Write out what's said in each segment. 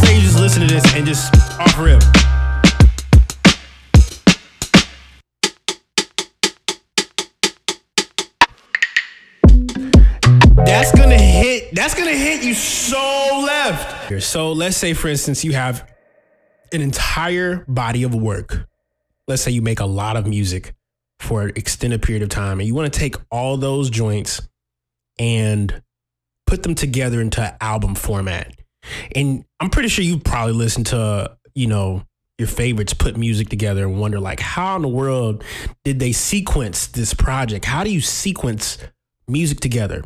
just just listen to this and just off rip. That's gonna hit. That's gonna hit you so left. So let's say, for instance, you have an entire body of work. Let's say you make a lot of music for an extended period of time, and you want to take all those joints and put them together into album format. And I'm pretty sure you've probably listened to, you know, your favorites put music together and wonder like how in the world did they sequence this project? How do you sequence music together?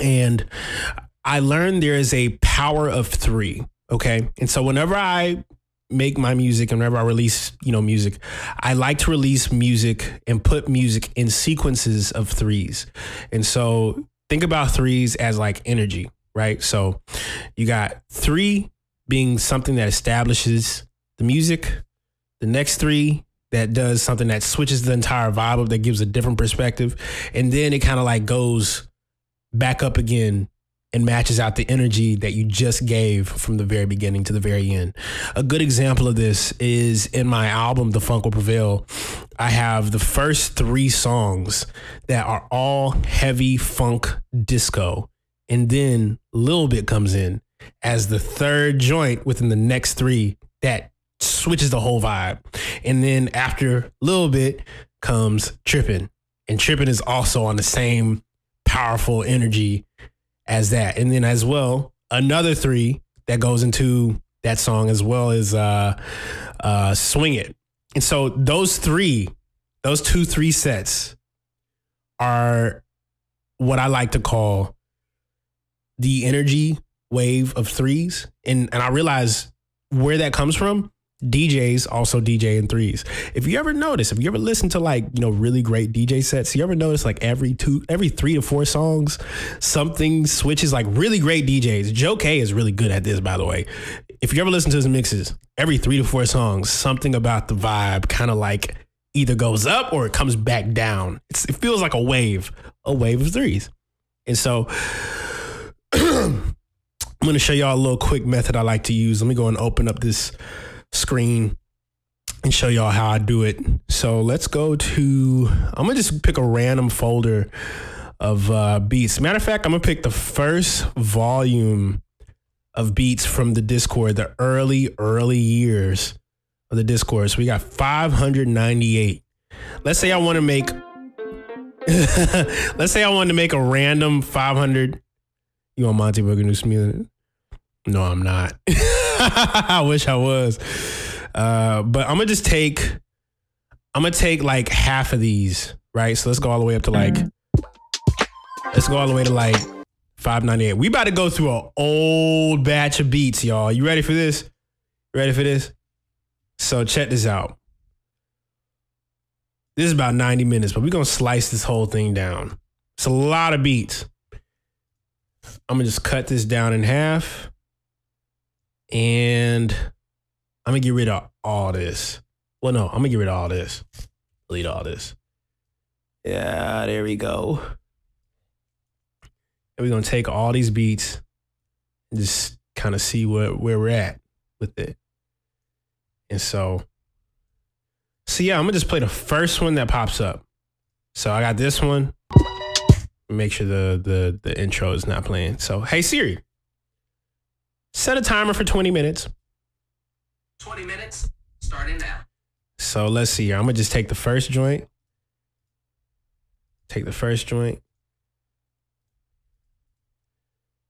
And I learned there is a power of 3, okay? And so whenever I make my music and whenever I release, you know, music, I like to release music and put music in sequences of threes. And so think about threes as like energy, right? So you got three being something that establishes the music, the next three that does something that switches the entire vibe up, that gives a different perspective, and then it kind of like goes back up again and matches out the energy that you just gave from the very beginning to the very end. A good example of this is in my album, The Funk Will Prevail. I have the first three songs that are all heavy funk disco. And then Lil Bit comes in as the third joint within the next three that switches the whole vibe. And then after Lil Bit comes Trippin'. And Trippin' is also on the same powerful energy as that. And then as well, another three that goes into that song as well as uh uh Swing It. And so those three, those two three sets are what I like to call the energy wave of threes. And and I realize where that comes from DJs also DJ in threes. If you ever notice, if you ever listen to like, you know, really great DJ sets, you ever notice like every two, every three to four songs, something switches like really great DJs. Joe Kay is really good at this, by the way. If you ever listen to his mixes, every three to four songs, something about the vibe kind of like either goes up or it comes back down. It's, it feels like a wave, a wave of threes. And so I'm going to show y'all a little quick method I like to use. Let me go and open up this screen and show y'all how I do it. So let's go to, I'm gonna just pick a random folder of uh, beats. Matter of fact, I'm gonna pick the first volume of beats from the Discord, the early, early years of the Discord. So we got 598. Let's say I wanna make, let's say I want to make a random 500. You want Monty Boogie Smith? No, I'm not. I wish I was. Uh, but I'm gonna just take. I'm gonna take like half of these, right? So let's go all the way up to like. Let's go all the way to like 598. We about to go through an old batch of beats, y'all. You ready for this? ready for this? So check this out. This is about 90 minutes, but we're gonna slice this whole thing down. It's a lot of beats. I'm gonna just cut this down in half. And I'm gonna get rid of all this. Well, no, I'm gonna get rid of all this. Delete all this. Yeah, there we go. And we're gonna take all these beats and just kind of see where, where we're at with it. And so, so yeah, I'm gonna just play the first one that pops up. So I got this one. Make sure the the the intro is not playing. So hey Siri, set a timer for 20 minutes. 20 minutes, starting now. So let's see here. I'm gonna just take the first joint. Take the first joint.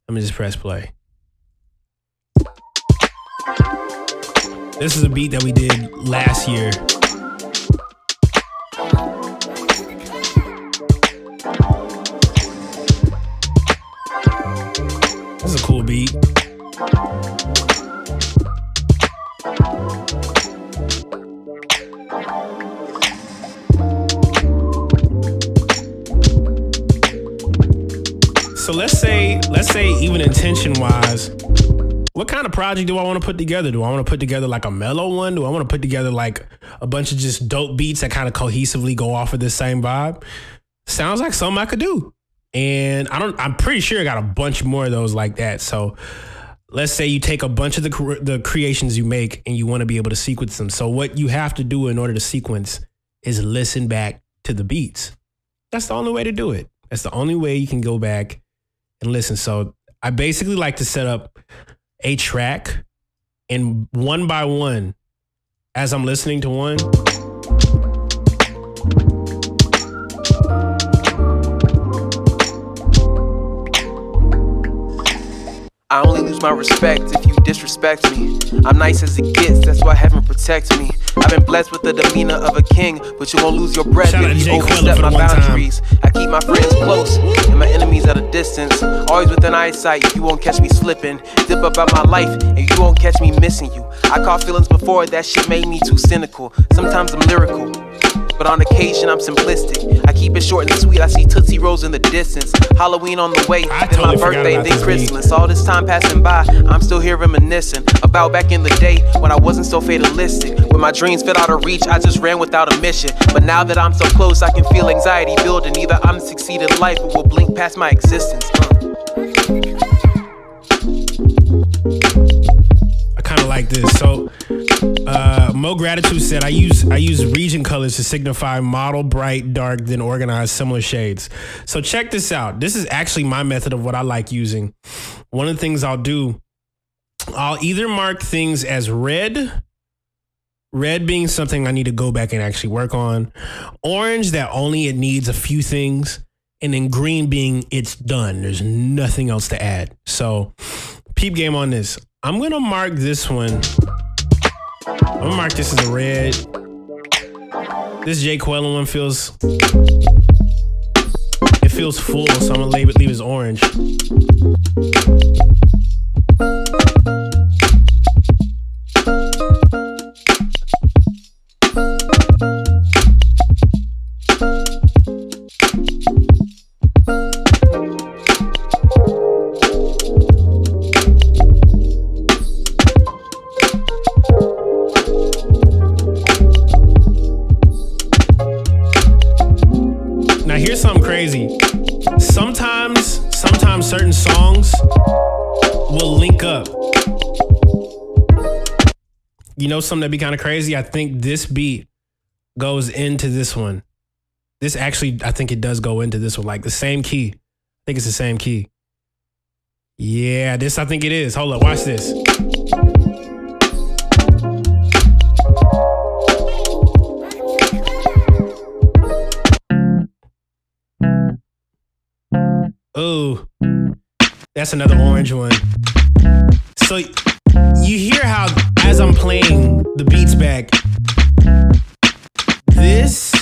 Let me just press play. This is a beat that we did last year. Say, even intention wise, what kind of project do I want to put together? Do I want to put together like a mellow one? Do I want to put together like a bunch of just dope beats that kind of cohesively go off of this same vibe? Sounds like something I could do. And I don't I'm pretty sure I got a bunch more of those like that. So let's say you take a bunch of the the creations you make and you want to be able to sequence them. So what you have to do in order to sequence is listen back to the beats. That's the only way to do it. That's the only way you can go back and listen. So I basically like to set up a track and one by one as I'm listening to one I only lose my respect if you disrespect me. I'm nice as it gets, that's why heaven protects me. I've been blessed with the demeanor of a king, but you won't lose your breath Shout if you overstep my one time. boundaries. I keep my friends close and my enemies at a distance. Always within eyesight, you won't catch me slipping. Dip up out my life and you won't catch me missing you. I caught feelings before, that shit made me too cynical. Sometimes I'm lyrical. But on occasion I'm simplistic. I keep it short and sweet. I see Tootsie Rolls in the distance. Halloween on the way, I then totally my birthday, then. Christmas. All this time passing by, I'm still here reminiscing about back in the day when I wasn't so fatalistic. When my dreams fit out of reach, I just ran without a mission. But now that I'm so close, I can feel anxiety building. Either I'm succeeding life or will blink past my existence. Uh. I kind of like this. So, uh, Uh, Mo Gratitude said, "I use I use region colors to signify model, bright, dark, then organize similar shades." So check this out. This is actually my method of what I like using. One of the things I'll do, I'll either mark things as red. Red being something I need to go back and actually work on. Orange that only it needs a few things. And then green being it's done. There's nothing else to add. So peep game on this. I'm gonna mark this one. I'm gonna mark this as a red. This Jay Quellen one feels it feels full, so I'm gonna leave it leave it as orange. Something that'd be kind of crazy? I think this beat goes into this one. This actually, I think it does go into this one, like the same key. I think it's the same key. Yeah, this I think it is. Hold up, watch this. Oh, that's another orange one. So you hear how, as I'm playing the beats back, this,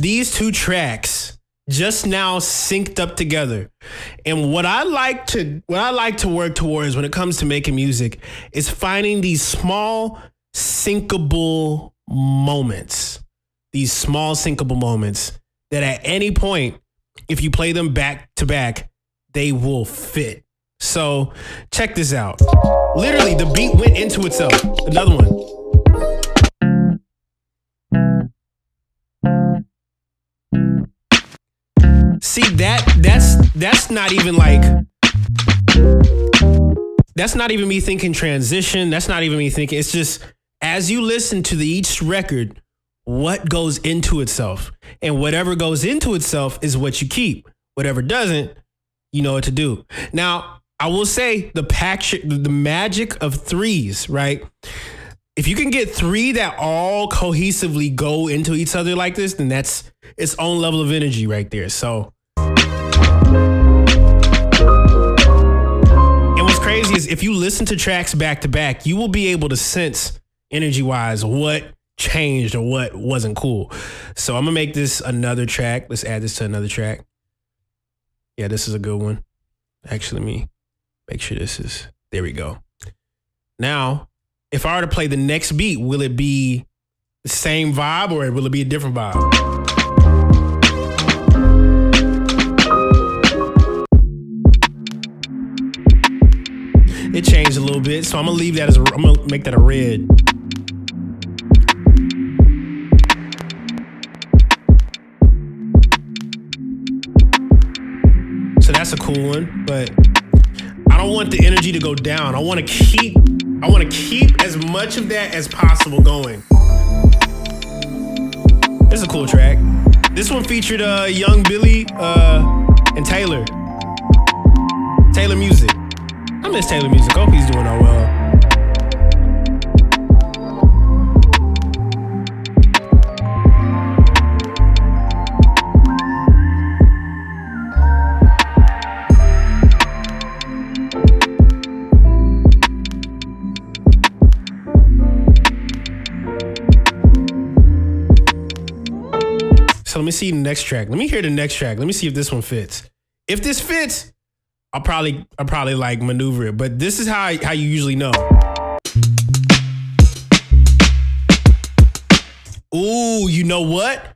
these two tracks just now synced up together. And what I like to, what I like to work towards when it comes to making music is finding these small syncable moments. These small syncable moments that at any point if you play them back to back, they will fit. So check this out. Literally, the beat went into itself. Another one. See that that's that's not even like that's not even me thinking transition. That's not even me thinking. It's just as you listen to the, each record, what goes into itself. And whatever goes into itself is what you keep. Whatever doesn't, you know what to do. Now, I will say the pack the magic of threes, right? If you can get three that all cohesively go into each other like this, then that's its own level of energy right there. So And what's crazy is if you listen to tracks back to back, you will be able to sense energy wise what changed or what wasn't cool. So I'm gonna make this another track. Let's add this to another track. Yeah, this is a good one. Actually, me make sure this is there we go. Now, if I were to play the next beat, will it be the same vibe or will it be a different vibe? It changed a little bit, so I'm gonna leave that as a, I'm gonna make that a red. So that's a cool one, but I don't want the energy to go down. I want to keep I want to keep as much of that as possible going. This is a cool track. This one featured uh, Young Billy uh, and Taylor. Taylor Music. I miss Taylor Music. Hope he's doing all well. Me see the next track. Let me hear the next track. Let me see if this one fits. If this fits, I'll probably I'll probably like maneuver it. But this is how I, how you usually know. Ooh, you know what?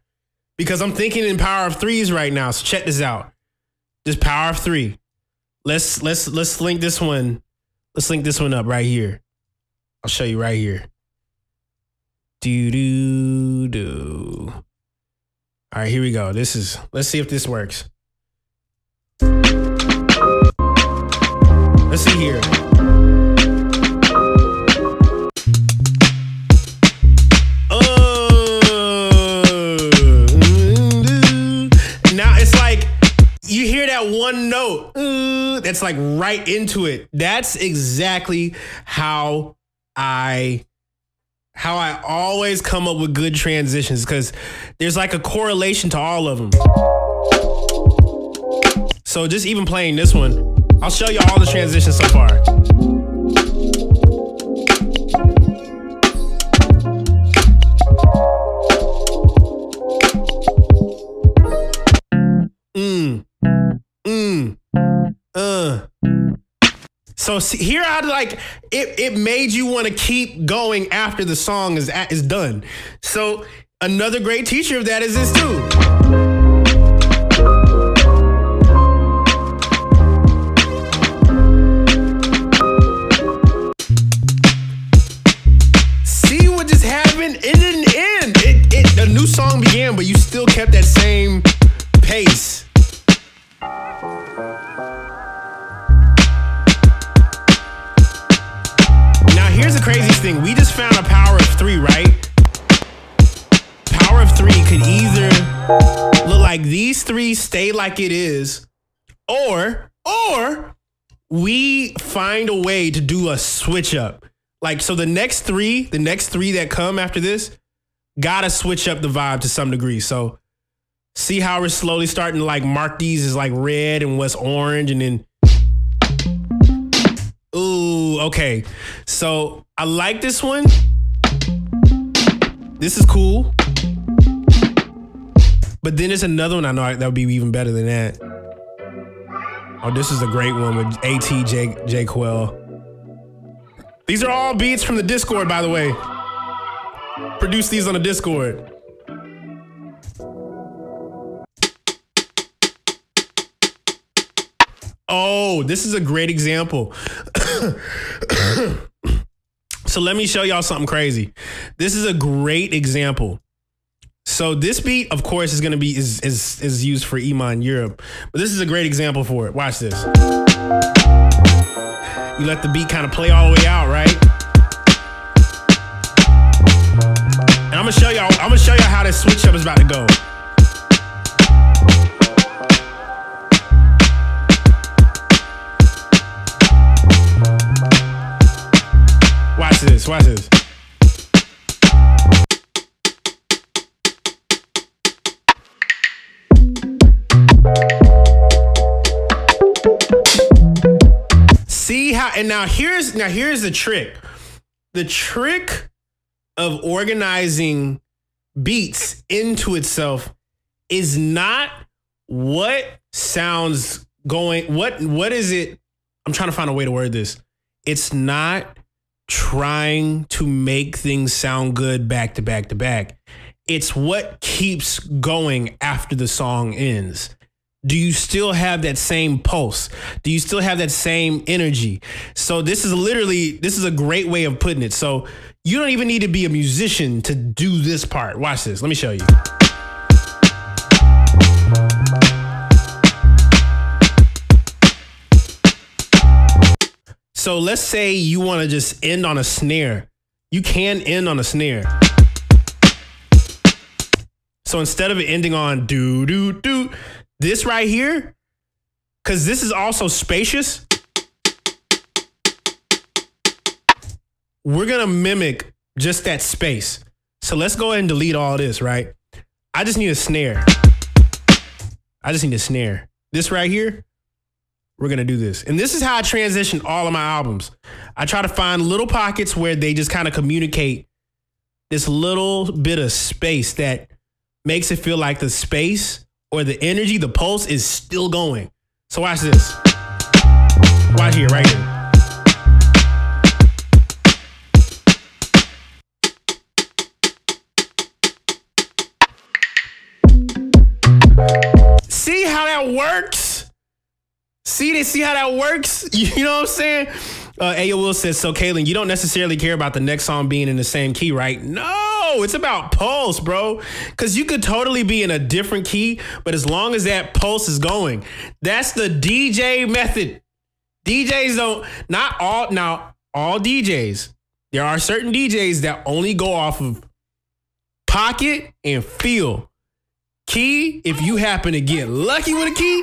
Because I'm thinking in power of threes right now. So check this out. This power of three. Let's let's let's link this one. Let's link this one up right here. I'll show you right here. Do do do. All right, here we go. This is, let's see if this works. Let's see here. Oh, now it's like you hear that one note that's like right into it. That's exactly how I how I always come up with good transitions because there's like a correlation to all of them. So just even playing this one, I'll show you all the transitions so far. Mm. Mm. Uh. So see, here I like it. It made you want to keep going after the song is is done. So another great teacher of that is this too. Like it is, or or we find a way to do a switch up. Like so the next three, the next three that come after this, gotta switch up the vibe to some degree. So see how we're slowly starting to like mark these as like red and what's orange and then Ooh, okay. So I like this one. This is cool. But then there's another one I know that would be even better than that. Oh, this is a great one with AT J J Quell. These are all beats from the Discord, by the way. Produce these on the Discord. Oh, this is a great example. so let me show y'all something crazy. This is a great example. So this beat, of course, is gonna be is is is used for Iman Europe, but this is a great example for it. Watch this. You let the beat kind of play all the way out, right? And I'm gonna show y'all. I'm gonna show y'all how this switch up is about to go. Watch this. Watch this. And now here's now here's the trick. The trick of organizing beats into itself is not what sounds going what what is it I'm trying to find a way to word this. It's not trying to make things sound good back to back to back. It's what keeps going after the song ends. Do you still have that same pulse? Do you still have that same energy? So this is literally this is a great way of putting it. So you don't even need to be a musician to do this part. Watch this. Let me show you. So let's say you want to just end on a snare. You can end on a snare. So instead of ending on do do do, this right here, because this is also spacious, we're gonna mimic just that space. So let's go ahead and delete all this, right? I just need a snare. I just need a snare. This right here, we're gonna do this. And this is how I transition all of my albums. I try to find little pockets where they just kind of communicate this little bit of space that makes it feel like the space or the energy, the pulse is still going. So watch this. Watch here, right here. See how that works? See they see how that works? You know what I'm saying? Uh, Ayo Will says, so Kaelin, you don't necessarily care about the next song being in the same key, right? No, it's about pulse, bro. Cause you could totally be in a different key, but as long as that pulse is going, that's the DJ method. DJs don't, not all, now, all DJs, there are certain DJs that only go off of pocket and feel. Key, if you happen to get lucky with a key,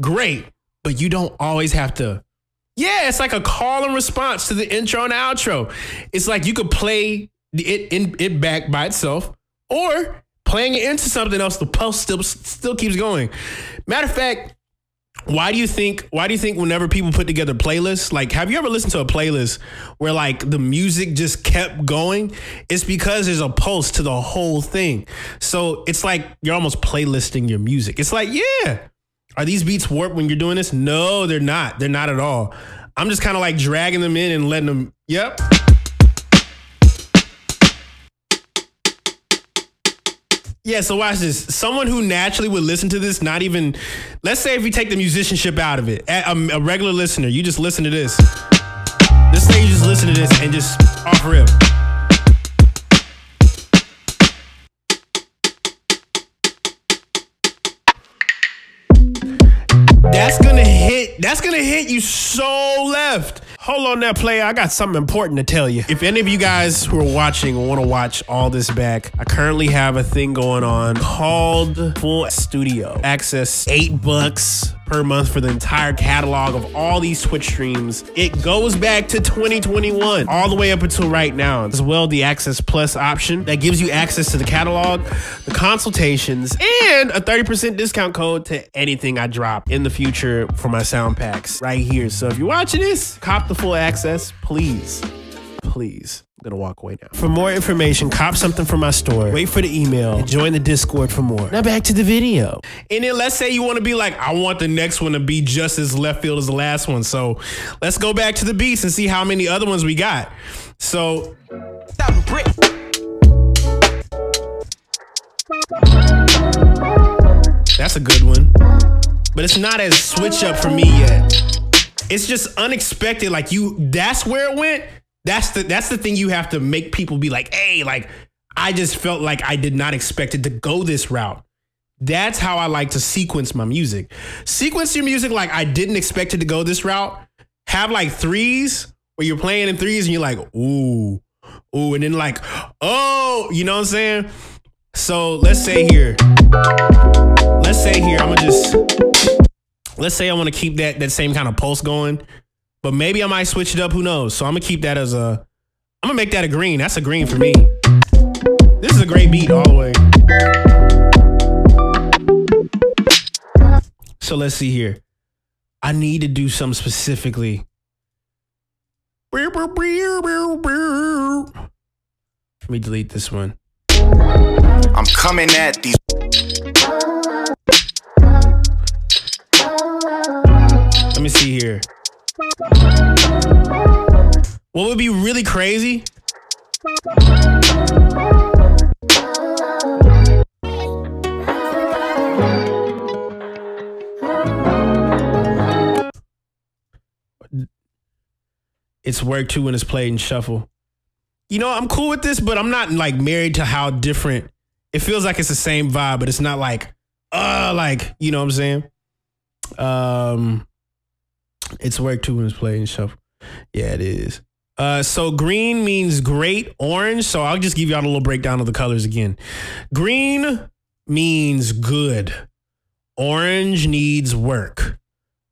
great. But you don't always have to. Yeah, it's like a call and response to the intro and outro. It's like you could play it in it back by itself, or playing it into something else. The pulse still still keeps going. Matter of fact, why do you think why do you think whenever people put together playlists like have you ever listened to a playlist where like the music just kept going it's because there's a pulse to the whole thing so it's like you're almost playlisting your music it's like yeah are these beats warped when you're doing this no they're not they're not at all i'm just kind of like dragging them in and letting them yep Yeah, so watch this. Someone who naturally would listen to this, not even, let's say if you take the musicianship out of it, a, um, a regular listener, you just listen to this. Let's say you just listen to this and just off rip. That's gonna hit, that's gonna hit you so left. Hold on there, player. I got something important to tell you. If any of you guys who are watching want to watch all this back, I currently have a thing going on called Full Studio. Access eight bucks per month for the entire catalog of all these Twitch streams. It goes back to 2021, all the way up until right now. As well, the Access Plus option that gives you access to the catalog, the consultations, and a 30% discount code to anything I drop in the future for my sound packs right here. So if you're watching this, cop the full access, please. Please. I'm gonna walk away now. For more information, cop something from my store. Wait for the email and join the Discord for more. Now back to the video. And then let's say you want to be like, I want the next one to be just as left field as the last one. So let's go back to the beats and see how many other ones we got. So that's a good one. But it's not as switch up for me yet. It's just unexpected. Like you, that's where it went. That's the that's the thing you have to make people be like, hey, like I just felt like I did not expect it to go this route. That's how I like to sequence my music. Sequence your music like I didn't expect it to go this route. Have like threes where you're playing in threes and you're like, ooh, ooh, and then like, oh, you know what I'm saying? So let's say here, let's say here, I'm gonna just let's say I want to keep that that same kind of pulse going, but maybe I might switch it up. Who knows? So I'm gonna keep that as a. I'm gonna make that a green. That's a green for me. This is a great beat all the way. So let's see here. I need to do something specifically. Let me delete this one. I'm coming at these. What would be really crazy? It's work too when it's played in shuffle. You know, I'm cool with this, but I'm not like married to how different. It feels like it's the same vibe, but it's not like, uh, like you know what I'm saying. Um, it's work too when it's played. Yeah, it is. Uh, so green means great. Orange. So I'll just give y'all a little breakdown of the colors again. Green means good. Orange needs work.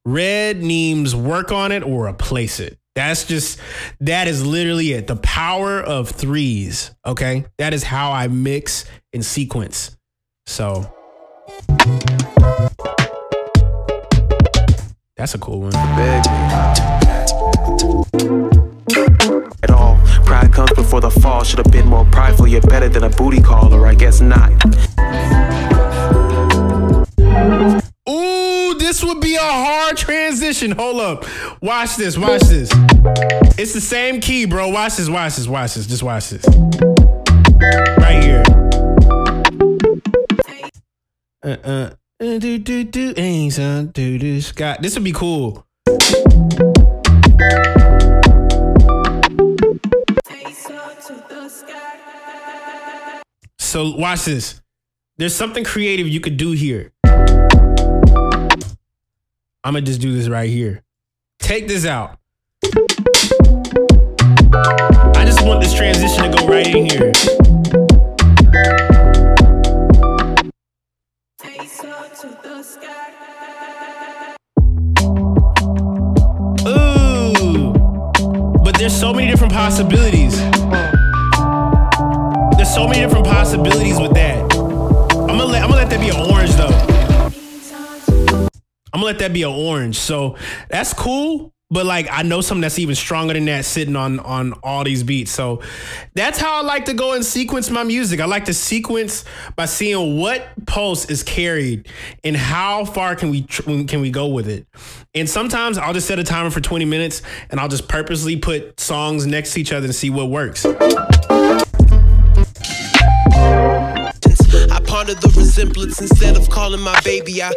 Red means work on it or replace it. That's just, that is literally it. The power of threes. Okay. That is how I mix and sequence. So that's a cool one. At all, pride comes before the fall. Should have been more prideful. You're better than a booty call, or I guess not. Ooh, this would be a hard transition. Hold up. Watch this. Watch this. It's the same key, bro. Watch this. Watch this. Watch this. Just watch this. Right here. Uh uh. Do do do. Ain't son. Do do. Scott. This would be cool. So watch this. There's something creative you could do here. I'm gonna just do this right here. Take this out. I just want this transition to go right in here. Ooh, but there's so many different possibilities. There's so many different possibilities with that. I'm gonna let I'm gonna let that be an orange though. I'm gonna let that be an orange. So that's cool. But like I know something that's even stronger than that sitting on on all these beats. So that's how I like to go and sequence my music. I like to sequence by seeing what pulse is carried and how far can we can we go with it. And sometimes I'll just set a timer for 20 minutes and I'll just purposely put songs next to each other and see what works. The resemblance instead of calling my baby. I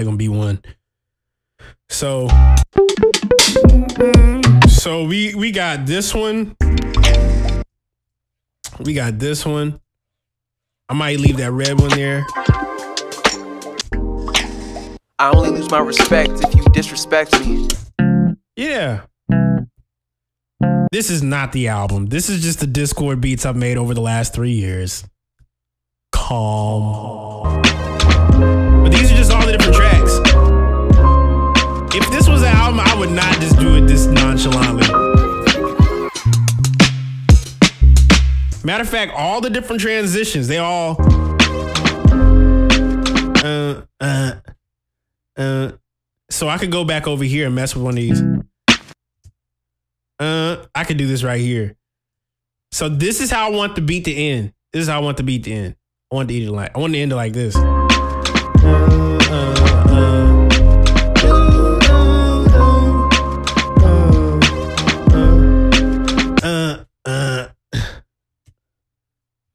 probably gonna be one. So, so we we got this one. We got this one. I might leave that red one there. I only lose my respect if you disrespect me. Yeah. This is not the album. This is just the Discord beats I've made over the last three years. Calm. Would not just do it this nonchalantly. Matter of fact, all the different transitions, they all. Uh, uh, uh, so I could go back over here and mess with one of these. Uh, I could do this right here. So this is how I want the beat to end. This is how I want the beat to end. I want to end it like I want to end it like this. Uh, uh,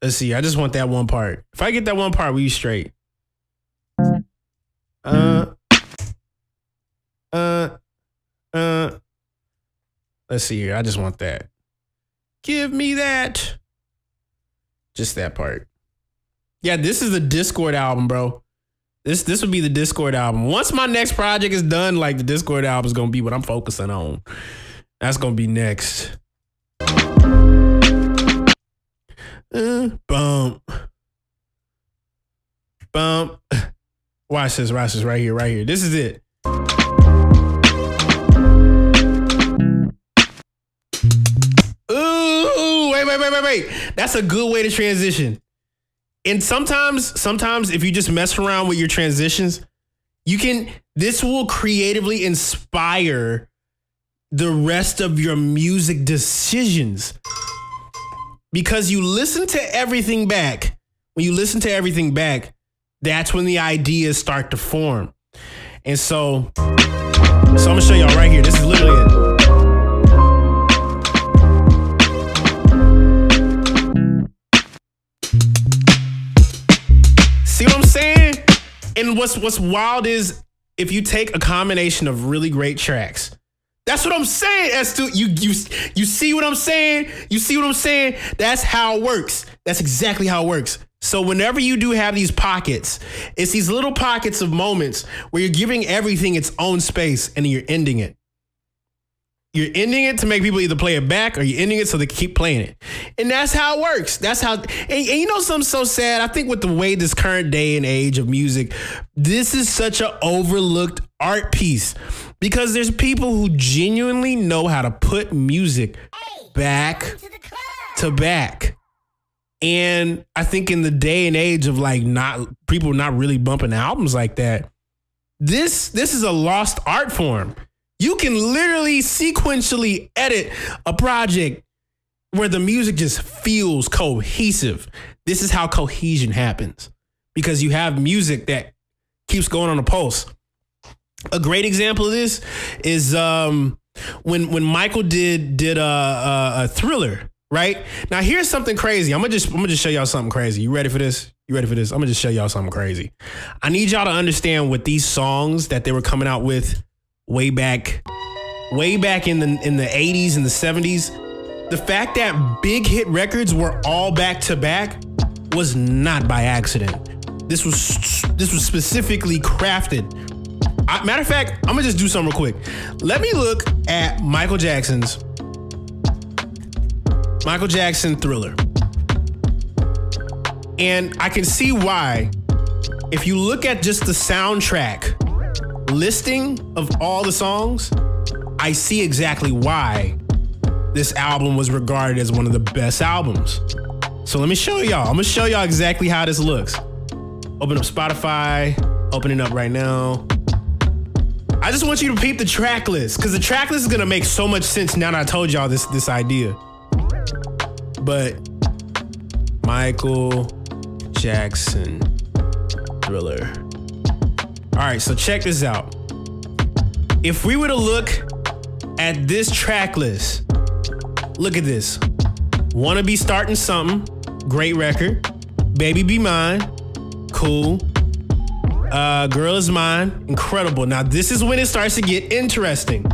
Let's see. I just want that one part. If I get that one part, we straight. Uh, uh, uh. Let's see here. I just want that. Give me that. Just that part. Yeah, this is the Discord album, bro. This this would be the Discord album. Once my next project is done, like the Discord album is gonna be what I'm focusing on. That's gonna be next. Bump. Bump. Watch this, watch this right here, right here. This is it. Ooh, wait, wait, wait, wait, wait. That's a good way to transition. And sometimes, sometimes if you just mess around with your transitions, you can, this will creatively inspire the rest of your music decisions because you listen to everything back. When you listen to everything back, that's when the ideas start to form. And so, so I'm gonna show y'all right here. This is literally it. See what I'm saying? And what's what's wild is if you take a combination of really great tracks, that's what I'm saying, S2. You you you see what I'm saying? You see what I'm saying? That's how it works. That's exactly how it works. So whenever you do have these pockets, it's these little pockets of moments where you're giving everything its own space and you're ending it. You're ending it to make people either play it back or you're ending it so they keep playing it. And that's how it works. That's how, and, and you know something so sad? I think with the way this current day and age of music, this is such an overlooked art piece because there's people who genuinely know how to put music back to back. And I think in the day and age of like not people not really bumping albums like that, this this is a lost art form. You can literally sequentially edit a project where the music just feels cohesive. This is how cohesion happens because you have music that keeps going on a pulse. A great example of this is um, when when Michael did did a, a, a thriller. Right now, here's something crazy. I'm gonna just I'm gonna just show y'all something crazy. You ready for this? You ready for this? I'm gonna just show y'all something crazy. I need y'all to understand what these songs that they were coming out with way back, way back in the in the 80s and the 70s. The fact that big hit records were all back to back was not by accident. This was this was specifically crafted. I, matter of fact, I'm gonna just do something real quick. Let me look at Michael Jackson's Michael Jackson Thriller. And I can see why, if you look at just the soundtrack listing of all the songs, I see exactly why this album was regarded as one of the best albums. So let me show y'all. I'm gonna show y'all exactly how this looks. Open up Spotify, opening up right now. I just want you to peep the track list because the track list is gonna make so much sense now that I told y'all this this idea but Michael Jackson thriller. All right, so check this out. If we were to look at this track list, look at this. Wanna be starting something, great record. Baby Be Mine, cool. Uh, Girl is Mine, incredible. Now, this is when it starts to get interesting.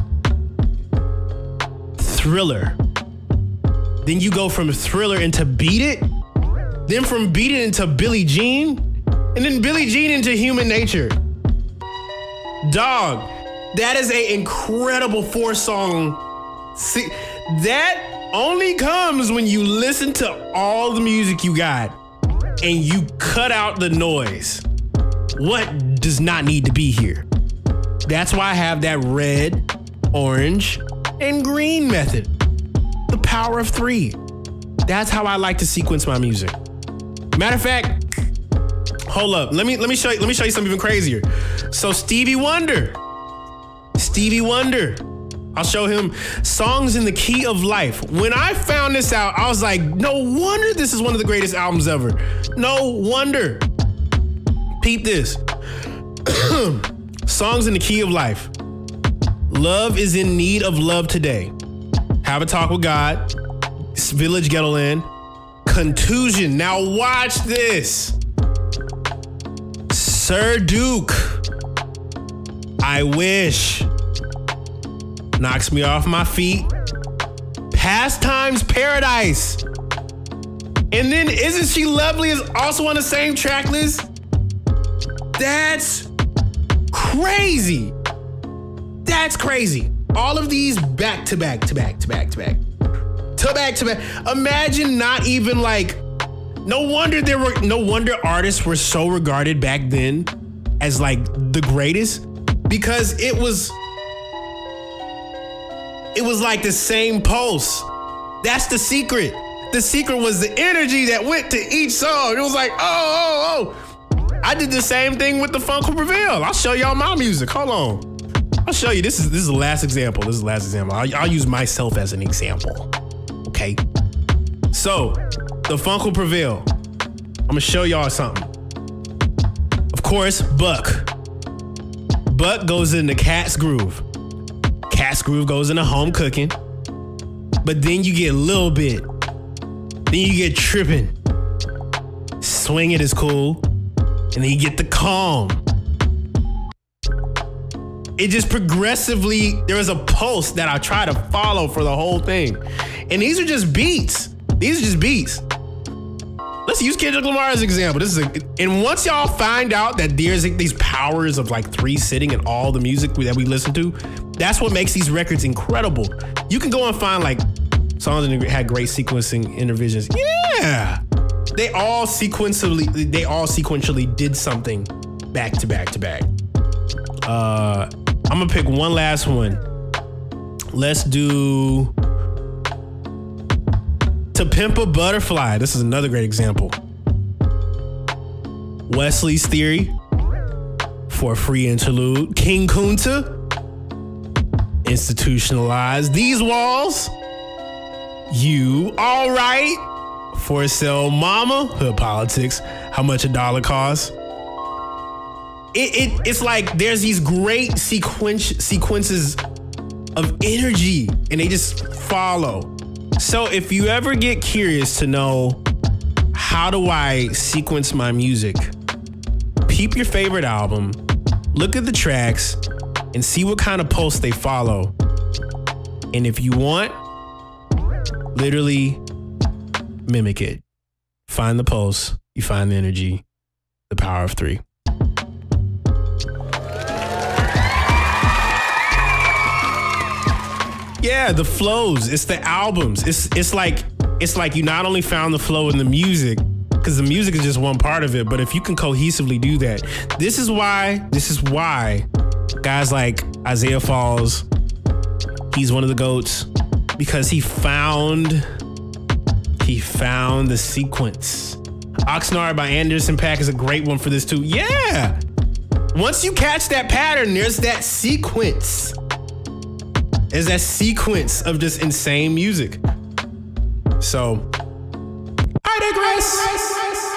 Thriller, then you go from Thriller into Beat It, then from Beat It into Billie Jean, and then Billie Jean into Human Nature. Dog, that is an incredible four song. See, that only comes when you listen to all the music you got and you cut out the noise. What does not need to be here? That's why I have that red, orange, and green method the power of three. That's how I like to sequence my music. Matter of fact, hold up. Let me let me show you, let me show you something even crazier. So Stevie Wonder. Stevie Wonder. I'll show him songs in the key of life. When I found this out, I was like, no wonder this is one of the greatest albums ever. No wonder. Peep this. songs in the key of life. Love is in need of love today. Have a Talk with God, Village Ghetto Land, Contusion. Now watch this. Sir Duke, I wish. Knocks me off my feet. Pastimes Paradise. And then Isn't She Lovely is also on the same track list? That's crazy. That's crazy. All of these back to back to back to back to back to back to back. Imagine not even like. No wonder there were. No wonder artists were so regarded back then as like the greatest because it was. It was like the same pulse. That's the secret. The secret was the energy that went to each song. It was like, oh, oh, oh. I did the same thing with the Funk will Prevail. I'll show y'all my music. Hold on. I'll show you. This is this is the last example. This is the last example. I'll, I'll use myself as an example. Okay. So, the funk will prevail. I'm gonna show y'all something. Of course, Buck. Buck goes in the Cat's Groove. Cat's Groove goes into Home Cooking. But then you get a little bit. Then you get tripping. Swing it is cool. And then you get the calm. It just progressively, there was a pulse that I try to follow for the whole thing. And these are just beats. These are just beats. Let's use Kendrick Lamar as an example. This is a, and once y'all find out that there's these powers of like three sitting in all the music that we listen to, that's what makes these records incredible. You can go and find like songs that had great sequencing intervisions. Yeah, they all sequentially they all sequentially did something back to back to back. Uh, I'm gonna pick one last one. Let's do To Pimp a Butterfly. This is another great example. Wesley's Theory for a free interlude. King Kunta institutionalized these walls. You all right? For sale mama, hood politics, how much a dollar costs. It, it it's like there's these great sequence sequences of energy and they just follow. So if you ever get curious to know how do I sequence my music, peep your favorite album, look at the tracks, and see what kind of pulse they follow. And if you want, literally mimic it. Find the pulse, you find the energy, the power of three. Yeah, the flows. It's the albums. It's it's like it's like you not only found the flow in the music, because the music is just one part of it, but if you can cohesively do that, this is why this is why guys like Isaiah Falls, he's one of the goats because he found he found the sequence. Oxnard by Anderson .Paak is a great one for this too. Yeah. Once you catch that pattern, there's that sequence. There's that sequence of just insane music. So, I digress.